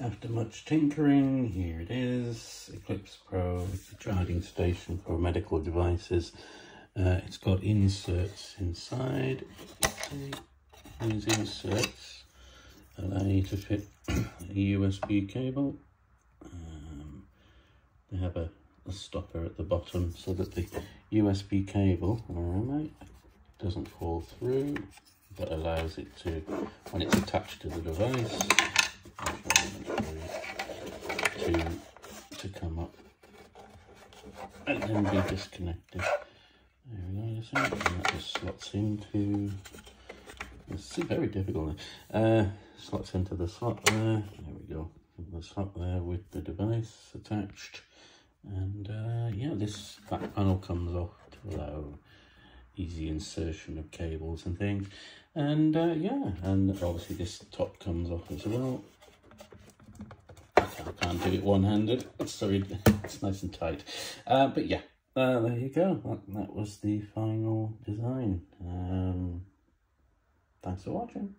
after much tinkering, here it is, Eclipse Pro, It's a charging station for medical devices. Uh, it's got inserts inside. These inserts allow you to fit a USB cable. Um, they have a, a, stopper at the bottom so that the USB cable, doesn't fall through, but allows it to, when it's attached to the device, to, to come up and then be disconnected. There we go, and that just slots into, it's very difficult, uh, slots into the slot there, there we go, the slot there with the device attached, and uh, yeah, this back panel comes off to allow easy insertion of cables and things, and uh, yeah, and obviously this top comes off as well, do it one-handed. Sorry, it's nice and tight. Uh, but yeah, uh, there you go. That, that was the final design. Um, thanks for watching.